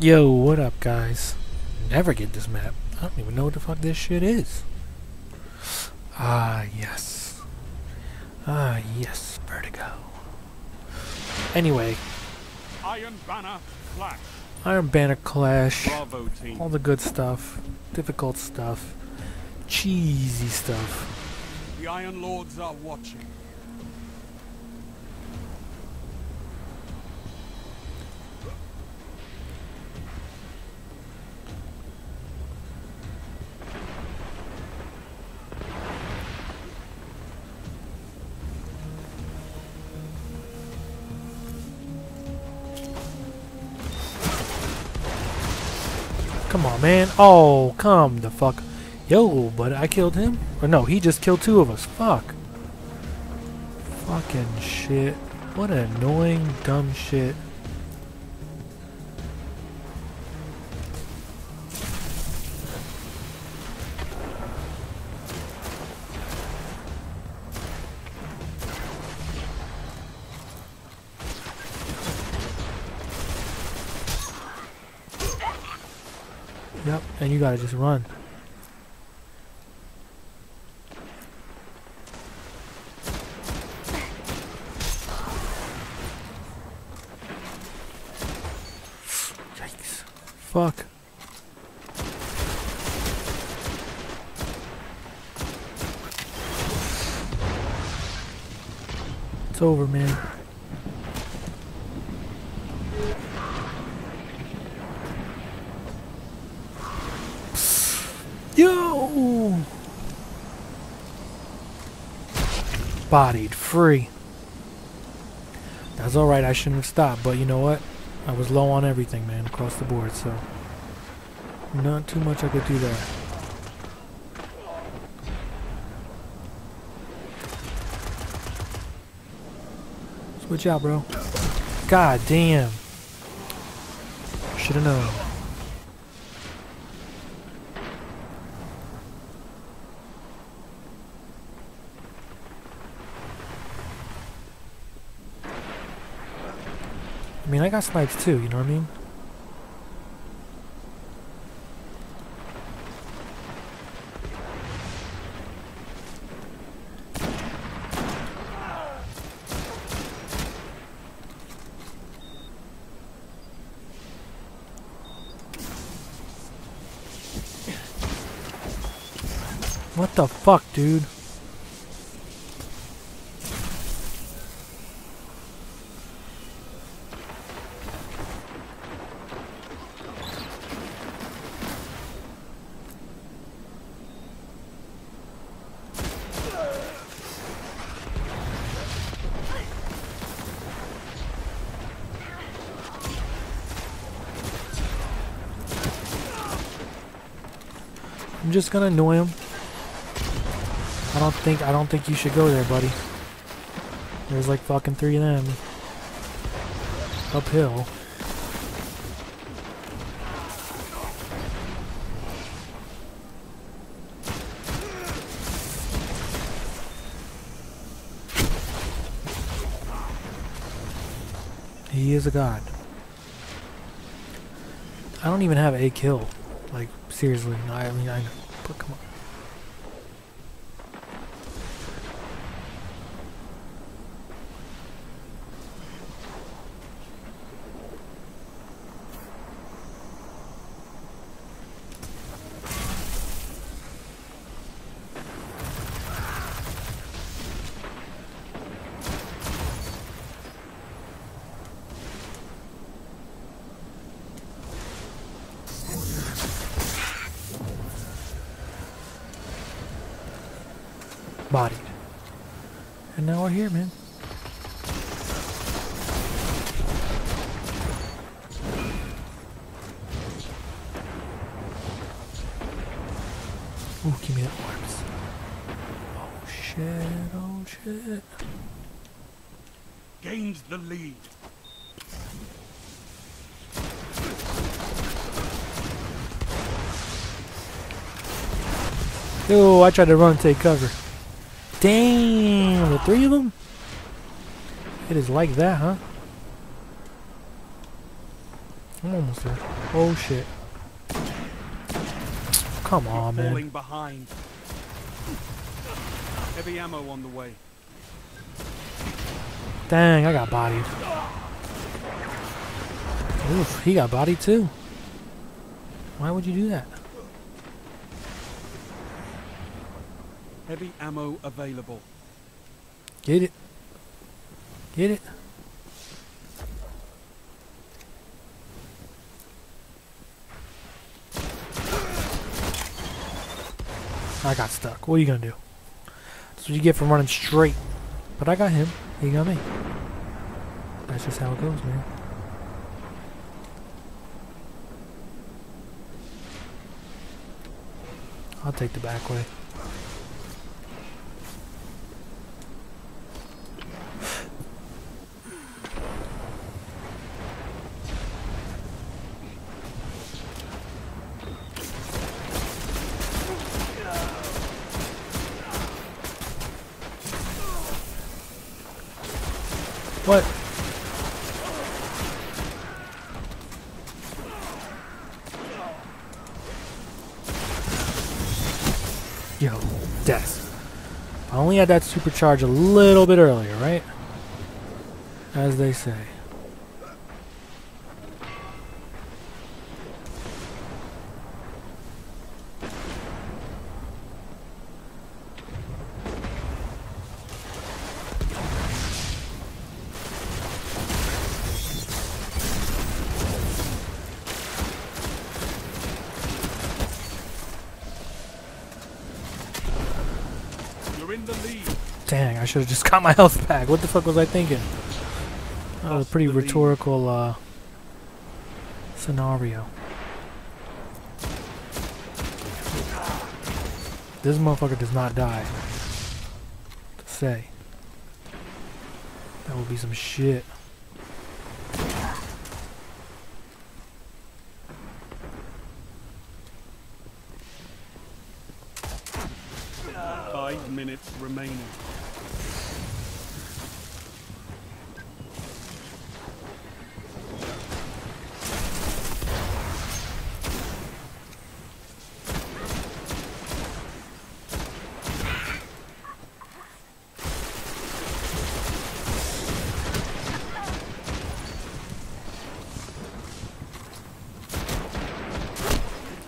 Yo, what up, guys? Never get this map. I don't even know what the fuck this shit is. Ah, yes. Ah, yes, Vertigo. Anyway, Iron Banner Flash. Iron Banner Clash, Bravo team. all the good stuff, difficult stuff, cheesy stuff. The Iron Lords are watching. Come on, man. Oh, come the fuck. Yo, but I killed him? Or no, he just killed two of us. Fuck. Fucking shit. What an annoying, dumb shit. Gotta just run. Yikes. Fuck. It's over, man. Yo! Bodied, free. That's alright, I shouldn't have stopped, but you know what? I was low on everything, man, across the board, so. Not too much I could do there. Switch out, bro. God damn. Should've known. I mean, I got snipes too, you know what I mean? What the fuck, dude? Just gonna annoy him. I don't think I don't think you should go there, buddy. There's like fucking three of them. Uphill. He is a god. I don't even have a kill. Like seriously, no, I mean I come on. Bodied. And now we're here, man. Ooh, give me the orbs. Oh shit, oh shit. Gains the lead. Yo, I tried to run and take cover. Damn, the three of them? It is like that, huh? I'm almost there. Oh shit. Come on, man. Falling behind. Heavy ammo on the way. Dang, I got bodied. Oof, he got bodied too. Why would you do that? Heavy ammo available. Get it. Get it. I got stuck. What are you gonna do? That's what you get from running straight. But I got him. He got me. That's just how it goes, man. I'll take the back way. What? Yo, death. I only had that supercharge a little bit earlier, right? As they say. You're in the lead. Dang, I should have just got my health back. What the fuck was I thinking? That was a pretty rhetorical uh, scenario. This motherfucker does not die. To say. That would be some shit. Five minutes remaining.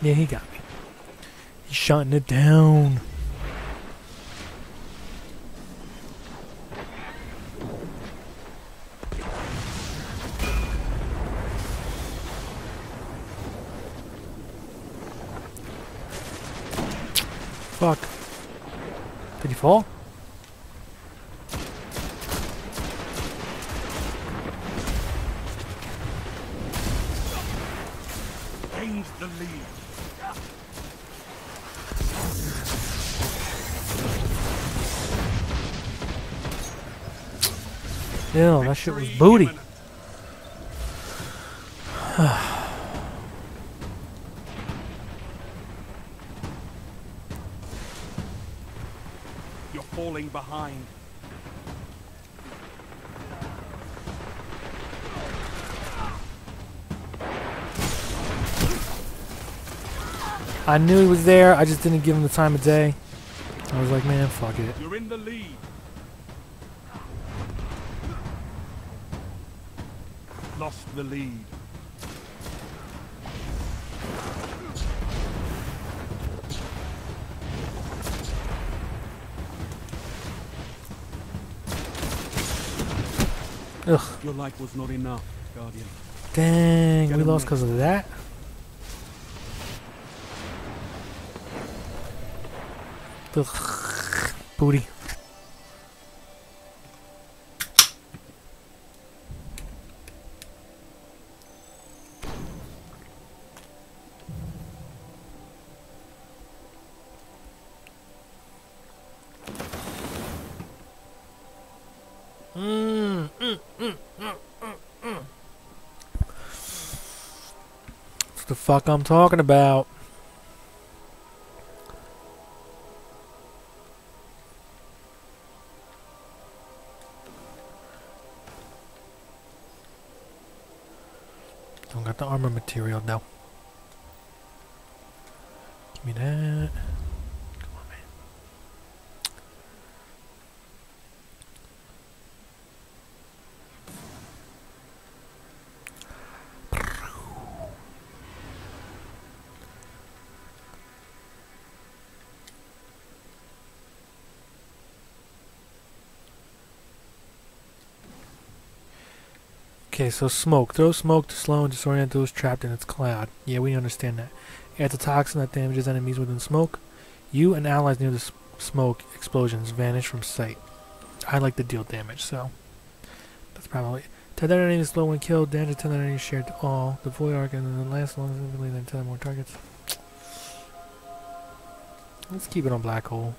Yeah, he got me. He's shutting it down. Fuck. Did he fall? Shit was booty. You're falling behind. I knew he was there, I just didn't give him the time of day. I was like, man, fuck it. You're in the lead. Lost the lead. Ugh. Your life was not enough, Guardian. Dang, Get we lost because of that? Ugh. Booty. Fuck I'm talking about. Don't got the armor material though. Give me that. So smoke. Throw smoke to slow and disorient those trapped in its cloud. Yeah, we understand that. Adds a toxin that damages enemies within smoke. You and allies near the smoke explosions vanish from sight. I like to deal damage, so that's probably. Tell that enemy slow when killed. Damage to shared to all. The void arc and then the last long as they then tell more targets. Let's keep it on black hole.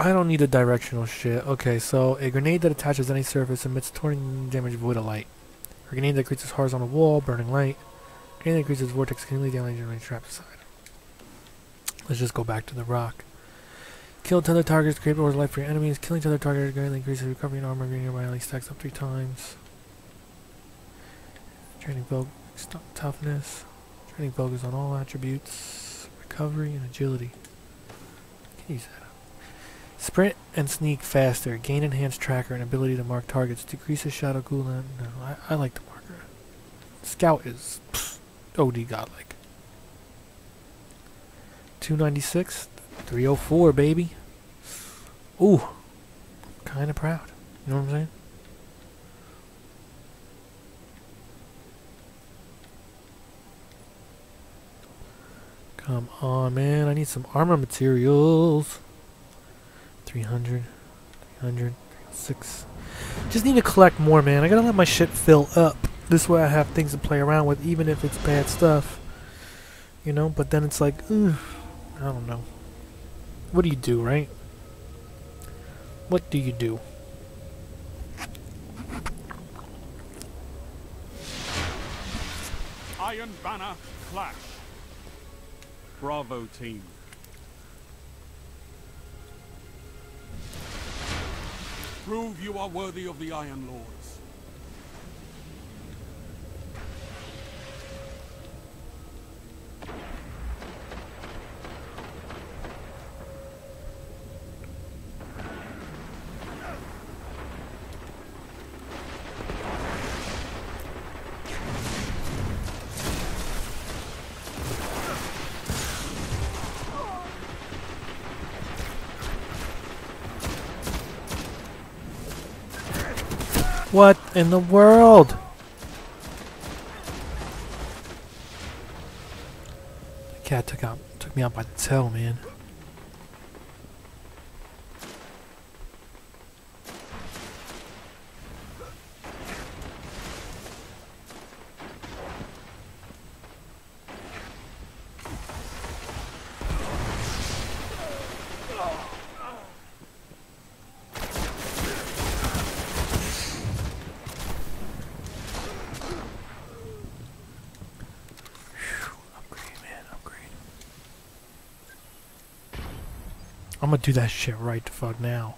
I don't need a directional shit. Okay, so a grenade that attaches any surface emits torn damage void of light. A grenade that creates horizontal wall, burning light. A grenade that creates vortex continually damaging enemy trapped inside. Let's just go back to the rock. Kill tether targets, create more life for your enemies. Killing tether targets greatly increases recovery and armor. Grenade nearby at stacks up three times. Training st- toughness. Training focus on all attributes. Recovery and agility. Can use that. Sprint and sneak faster. Gain enhanced tracker and ability to mark targets. Decreases shadow cooldown. No, I, I like the marker. Scout is pfft, OD godlike. 296. 304, baby. Ooh. Kind of proud. You know what I'm saying? Come on, man. I need some armor materials. 300, 300, 6. Just need to collect more, man. I gotta let my shit fill up. This way I have things to play around with, even if it's bad stuff. You know, but then it's like, ugh, I don't know. What do you do, right? What do you do? Iron Banner Clash. Bravo team. Prove you are worthy of the Iron Lords. What in the world? The cat took out took me out by the tail, man. I'm gonna do that shit right the fuck now.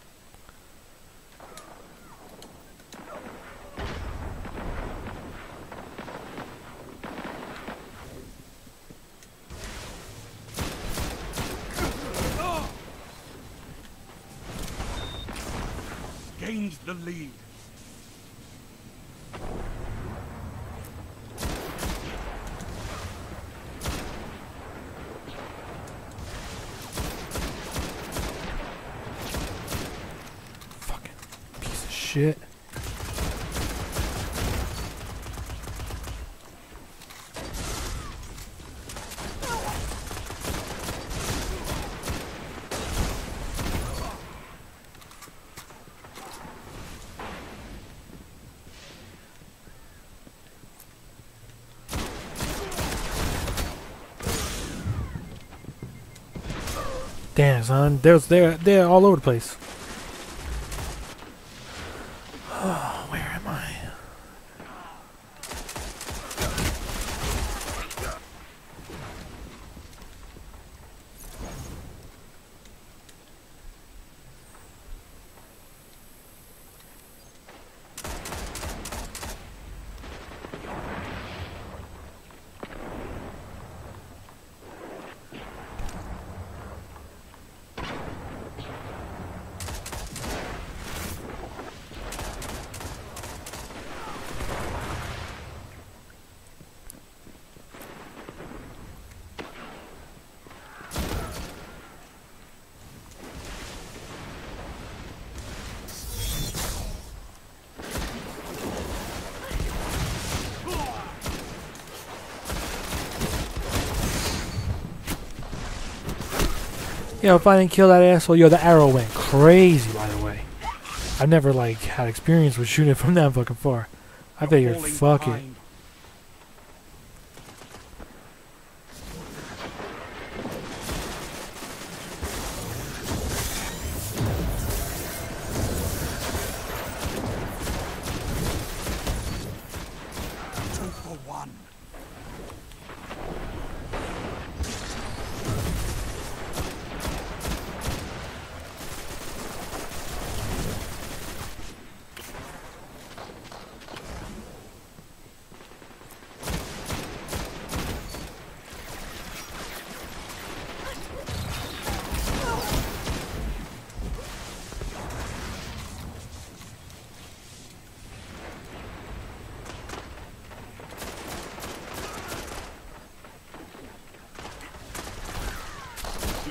Gains the lead. Fucking piece of shit. Damn, son. There's they're they're all over the place. Yo, if I didn't kill that asshole, yo, the arrow went crazy, by the way. I've never, like, had experience with shooting from that fucking far. I falling fuck it.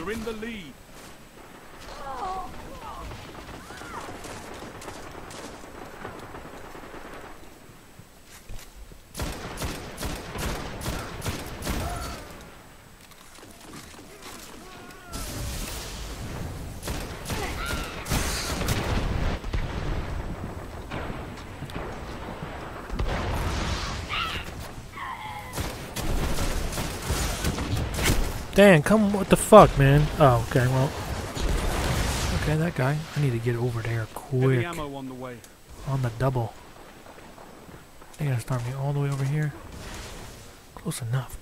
You're in the lead. Dan, come, what the fuck, man? Oh, okay, well. Okay, that guy. I need to get over there quick. ammo on the way. On the double. They're gonna start me all the way over here. Close enough.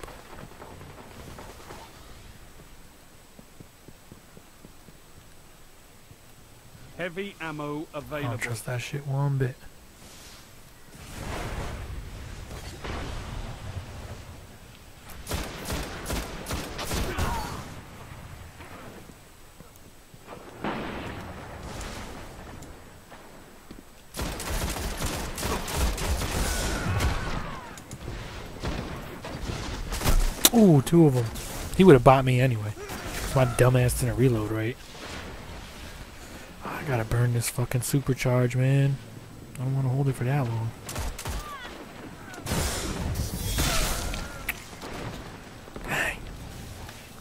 Heavy ammo available. I don't trust that shit one bit. Ooh, two of them. He would have bought me anyway. My dumbass didn't reload right. I gotta burn this fucking supercharge, man. I don't want to hold it for that long. Dang.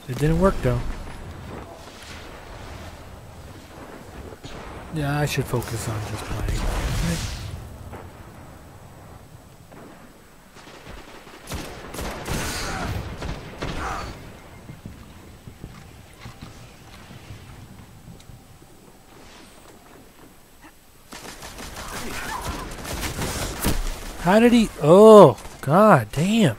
It didn't work though. Yeah, I should focus on just playing. How did he? Oh, god damn.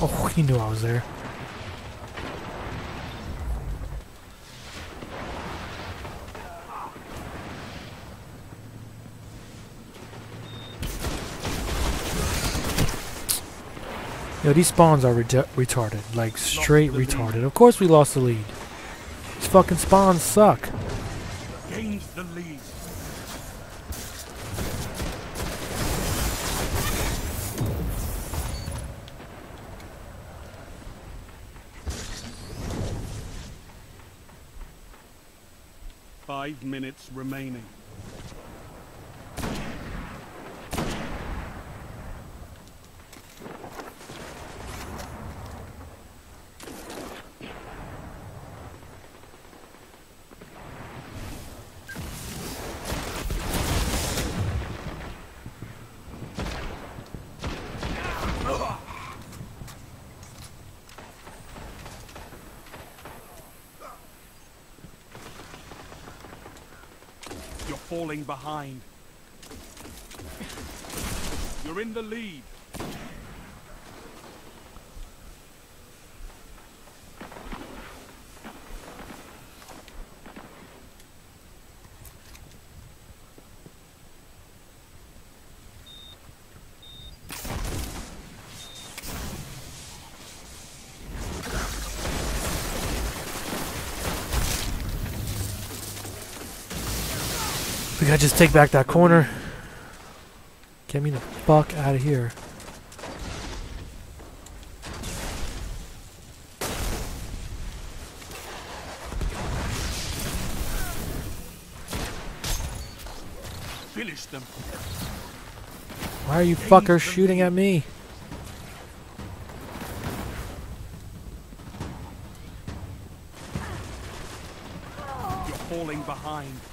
Oh, he knew I was there. These spawns are retarded. Like, straight the lead. retarded. Of course we lost the lead. These fucking spawns suck. Gains the lead. Five minutes remaining. You're falling behind. You're in the lead. just take back that corner. Get me the fuck out of here. Finish them. Why are you fuckers shooting at me? You're falling behind.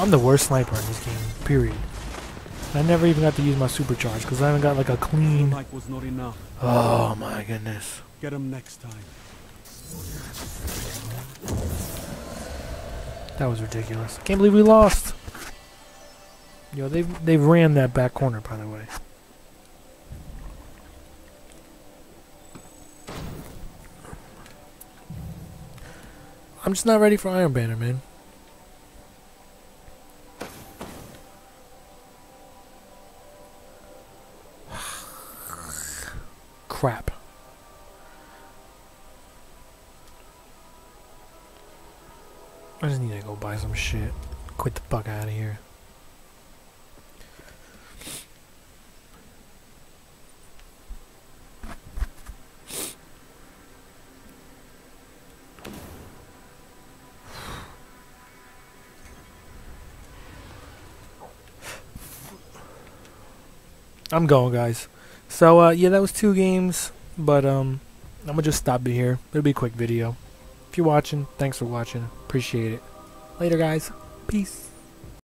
I'm the worst sniper in this game, period. I never even got to use my supercharge because I haven't got like a clean. was not enough. Oh my goodness. Get them next time. That was ridiculous. Can't believe we lost. Yo, they they ran that back corner by the way. I'm just not ready for Iron Banner, man. Crap. I just need to go buy some shit. Quit the fuck out of here. I'm going, guys. So, uh, yeah, that was two games, but um, I'm gonna just stop it here. It'll be a quick video. If you're watching, thanks for watching. Appreciate it. Later, guys. Peace.